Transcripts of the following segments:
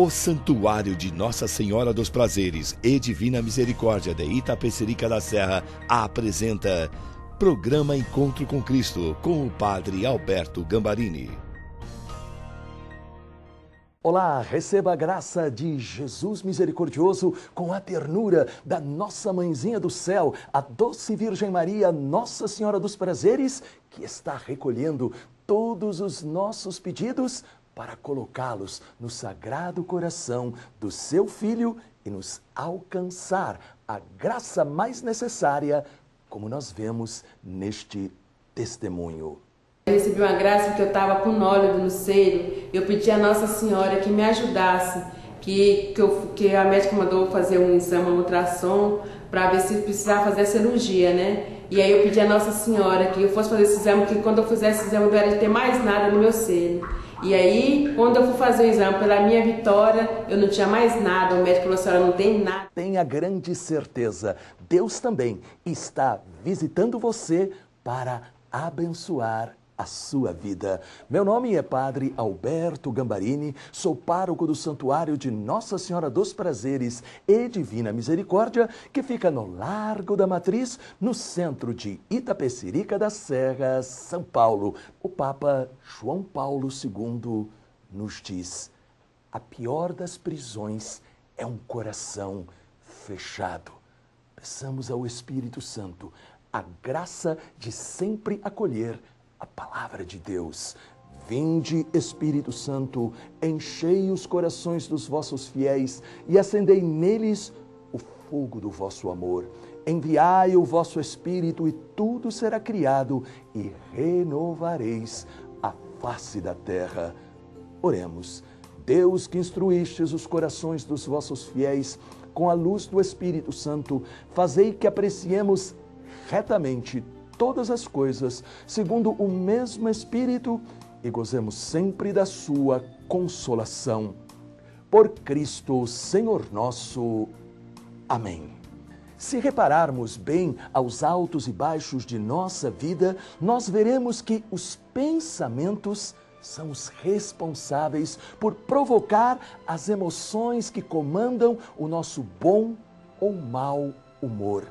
O Santuário de Nossa Senhora dos Prazeres e Divina Misericórdia de Itapecerica da Serra apresenta Programa Encontro com Cristo com o Padre Alberto Gambarini. Olá, receba a graça de Jesus misericordioso com a ternura da nossa mãezinha do céu, a doce Virgem Maria, Nossa Senhora dos Prazeres, que está recolhendo todos os nossos pedidos para colocá-los no sagrado coração do seu Filho e nos alcançar a graça mais necessária, como nós vemos neste testemunho. Eu recebi uma graça porque eu estava com nódulo no seio. Eu pedi a Nossa Senhora que me ajudasse, que, que, eu, que a médica mandou fazer um exame, um ultrassom, para ver se precisava fazer cirurgia, né? E aí eu pedi a Nossa Senhora que eu fosse fazer esse exame, que quando eu fizesse esse exame eu não de ter mais nada no meu seio. E aí, quando eu fui fazer o exame pela minha vitória, eu não tinha mais nada. O médico falou: senhora não tem nada. Tenha grande certeza, Deus também está visitando você para abençoar a sua vida. Meu nome é Padre Alberto Gambarini, sou pároco do Santuário de Nossa Senhora dos Prazeres e Divina Misericórdia, que fica no Largo da Matriz, no centro de Itapecerica da Serra, São Paulo. O Papa João Paulo II nos diz: a pior das prisões é um coração fechado. Peçamos ao Espírito Santo a graça de sempre acolher a palavra de Deus. Vinde, Espírito Santo, enchei os corações dos vossos fiéis e acendei neles o fogo do vosso amor. Enviai o vosso Espírito e tudo será criado e renovareis a face da terra. Oremos. Deus que instruístes os corações dos vossos fiéis com a luz do Espírito Santo, fazei que apreciemos retamente todas as coisas, segundo o mesmo Espírito, e gozemos sempre da sua consolação. Por Cristo, Senhor nosso. Amém. Se repararmos bem aos altos e baixos de nossa vida, nós veremos que os pensamentos são os responsáveis por provocar as emoções que comandam o nosso bom ou mau humor.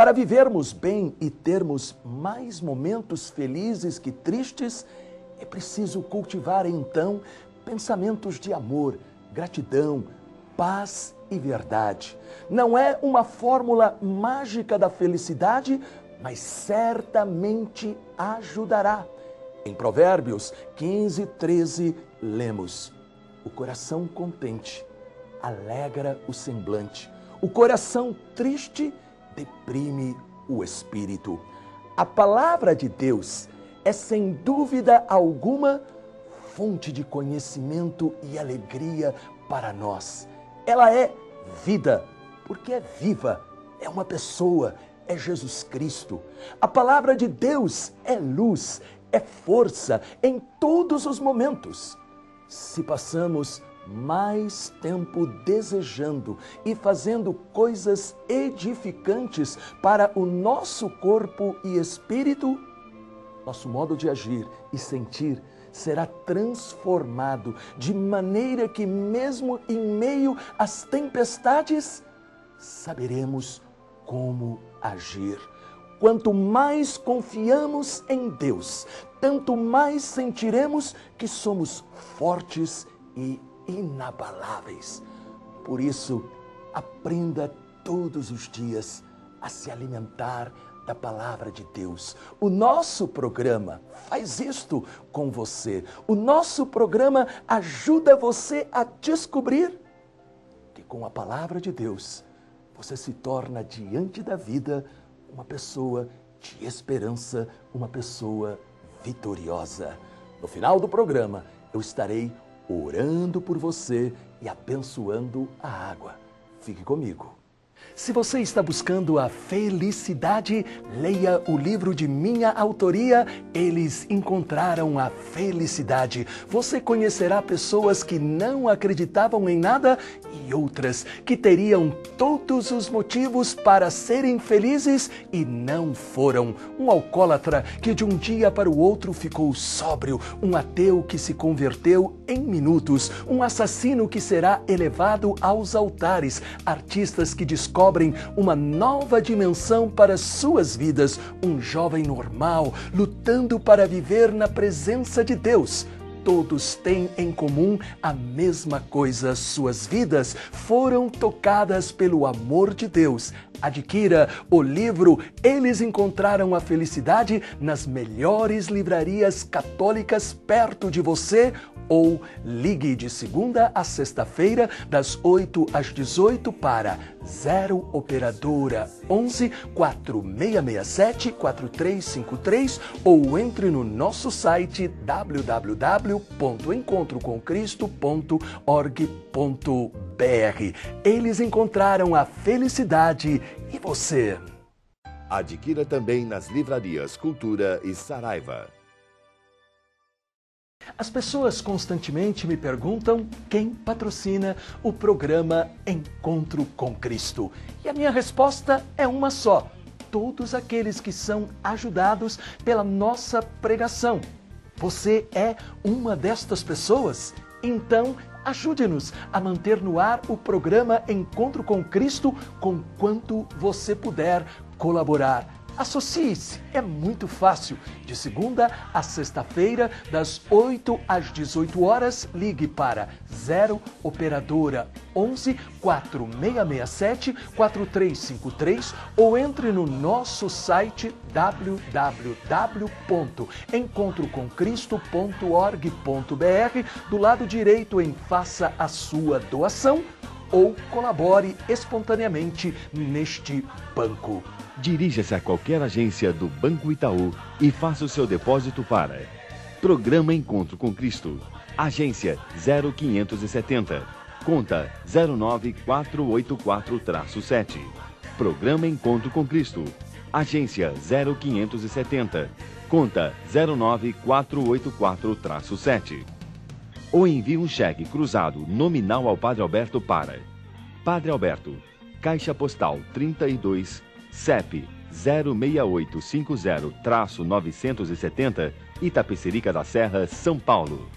Para vivermos bem e termos mais momentos felizes que tristes, é preciso cultivar então pensamentos de amor, gratidão, paz e verdade. Não é uma fórmula mágica da felicidade, mas certamente ajudará. Em Provérbios 15, 13, lemos: O coração contente alegra o semblante, o coração triste deprime o espírito. A palavra de Deus é sem dúvida alguma fonte de conhecimento e alegria para nós. Ela é vida, porque é viva, é uma pessoa, é Jesus Cristo. A palavra de Deus é luz, é força em todos os momentos. Se passamos mais tempo desejando e fazendo coisas edificantes para o nosso corpo e espírito, nosso modo de agir e sentir será transformado de maneira que, mesmo em meio às tempestades, saberemos como agir. Quanto mais confiamos em Deus, tanto mais sentiremos que somos fortes e inabaláveis. Por isso, aprenda todos os dias a se alimentar da palavra de Deus. O nosso programa faz isto com você. O nosso programa ajuda você a descobrir que com a palavra de Deus você se torna diante da vida uma pessoa de esperança, uma pessoa vitoriosa. No final do programa, eu estarei orando por você e abençoando a água. Fique comigo. Se você está buscando a felicidade, leia o livro de minha autoria. Eles encontraram a felicidade. Você conhecerá pessoas que não acreditavam em nada e outras que teriam todos os motivos para serem felizes e não foram. Um alcoólatra que de um dia para o outro ficou sóbrio, um ateu que se converteu em minutos, um assassino que será elevado aos altares, artistas que descobrem descobrem uma nova dimensão para suas vidas, um jovem normal lutando para viver na presença de Deus todos têm em comum a mesma coisa. Suas vidas foram tocadas pelo amor de Deus. Adquira o livro Eles Encontraram a Felicidade nas melhores livrarias católicas perto de você ou ligue de segunda a sexta-feira, das 8 às 18 para 0 Operadora 11 4667 4353 ou entre no nosso site www.encontrocomcristo.org.br. Eles encontraram a felicidade e você. Adquira também nas livrarias Cultura e Saraiva. As pessoas constantemente me perguntam quem patrocina o programa Encontro com Cristo. E a minha resposta é uma só: todos aqueles que são ajudados pela nossa pregação. Você é uma destas pessoas? Então, ajude-nos a manter no ar o programa Encontro com Cristo com quanto você puder colaborar Associe-se, é muito fácil. De segunda a sexta-feira, das 8 às 18 horas, ligue para 0 Operadora 11 4667 4353 ou entre no nosso site www.encontrocomcristo.org.br. Do lado direito em Faça a sua doação ou colabore espontaneamente neste banco. Dirija-se a qualquer agência do Banco Itaú e faça o seu depósito para Programa Encontro com Cristo, Agência 0570, conta 09484-7. Programa Encontro com Cristo, Agência 0570, conta 09484-7. Ou envie um cheque cruzado nominal ao Padre Alberto para Padre Alberto, Caixa Postal 32 CEP 06850-970, Itapecerica da Serra, São Paulo.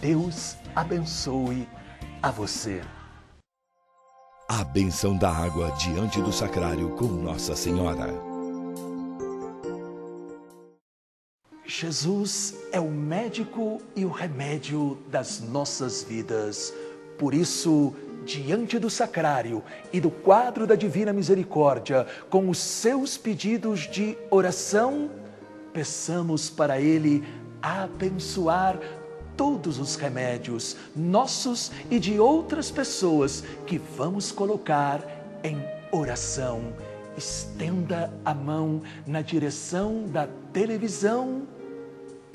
Deus abençoe a você. A benção da água diante do sacrário com Nossa Senhora. Jesus é o médico e o remédio das nossas vidas. Por isso, diante do sacrário e do quadro da Divina Misericórdia, com os seus pedidos de oração, peçamos para Ele abençoar todos os remédios, nossos e de outras pessoas, que vamos colocar em oração. Estenda a mão na direção da televisão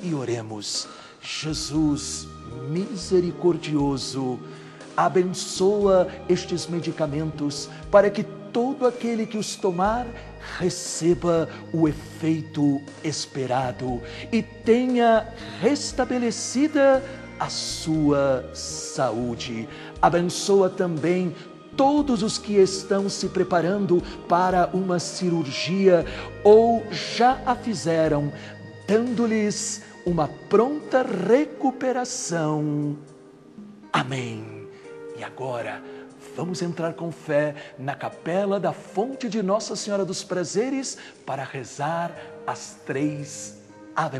e oremos. Jesus misericordioso, abençoa estes medicamentos para que todo aquele que os tomar receba o efeito esperado e tenha restabelecida a sua saúde. Abençoa também todos os que estão se preparando para uma cirurgia ou já a fizeram, dando-lhes uma pronta recuperação. Amém. E agora, vamos entrar com fé na capela da fonte de Nossa Senhora dos Prazeres para rezar as três Ave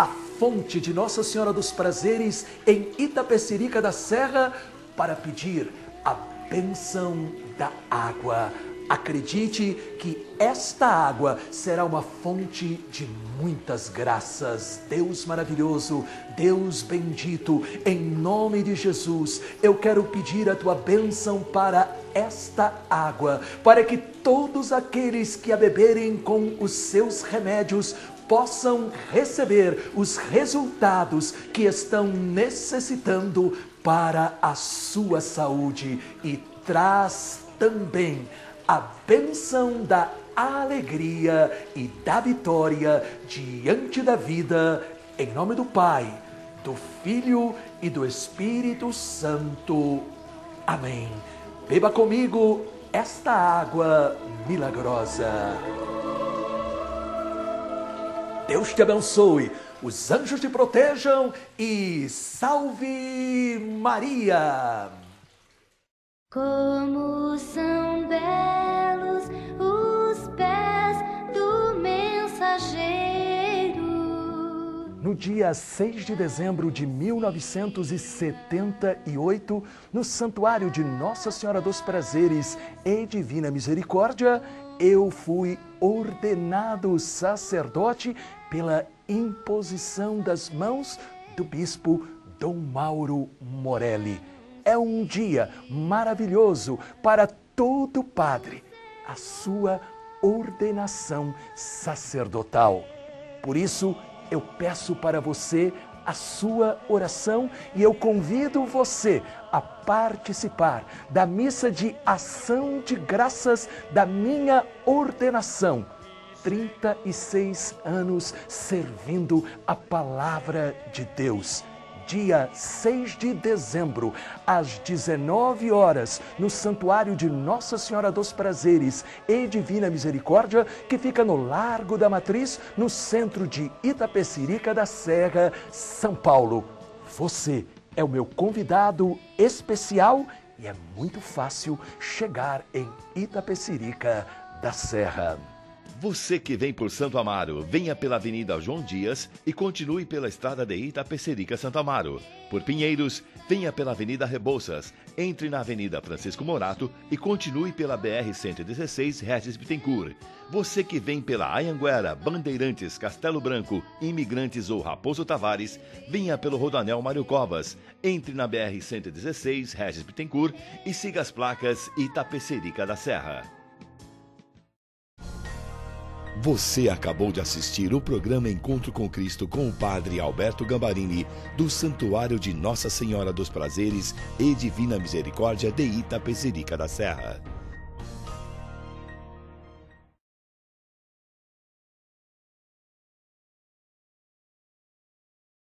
a fonte de Nossa Senhora dos Prazeres em Itapecerica da Serra para pedir a bênção da água. Acredite que esta água será uma fonte de muitas graças. Deus maravilhoso, Deus bendito, em nome de Jesus, eu quero pedir a tua bênção para esta água, para que todos aqueles que a beberem com os seus remédios possam receber os resultados que estão necessitando para a sua saúde e traz também a benção da alegria e da vitória diante da vida, em nome do Pai, do Filho e do Espírito Santo. Amém. Beba comigo esta água milagrosa. Deus te abençoe, os anjos te protejam e salve Maria! Como são belos os pés do mensageiro. No dia 6 de dezembro de 1978, no Santuário de Nossa Senhora dos Prazeres e Divina Misericórdia, eu fui ordenado sacerdote pela imposição das mãos do bispo Dom Mauro Morelli. É um dia maravilhoso para todo padre, a sua ordenação sacerdotal. Por isso, eu peço para você a sua oração e eu convido você a participar da missa de ação de graças da minha ordenação 36 anos servindo a palavra de Deus. Dia 6 de dezembro, às 19 horas, no Santuário de Nossa Senhora dos Prazeres e Divina Misericórdia, que fica no Largo da Matriz, no centro de Itapecerica da Serra, São Paulo. Você é o meu convidado especial e é muito fácil chegar em Itapecerica da Serra. Você que vem por Santo Amaro, venha pela Avenida João Dias e continue pela estrada de Itapecerica Santo Amaro. Por Pinheiros, venha pela Avenida Rebouças, entre na Avenida Francisco Morato e continue pela BR-116 Regis Bittencourt. Você que vem pela Ayanguera, Bandeirantes, Castelo Branco, Imigrantes ou Raposo Tavares, venha pelo Rodanel Mário Covas, entre na BR-116 Regis Bittencourt e siga as placas Itapecerica da Serra. Você acabou de assistir o programa Encontro com Cristo com o Padre Alberto Gambarini, do Santuário de Nossa Senhora dos Prazeres e Divina Misericórdia de Itapecerica da Serra.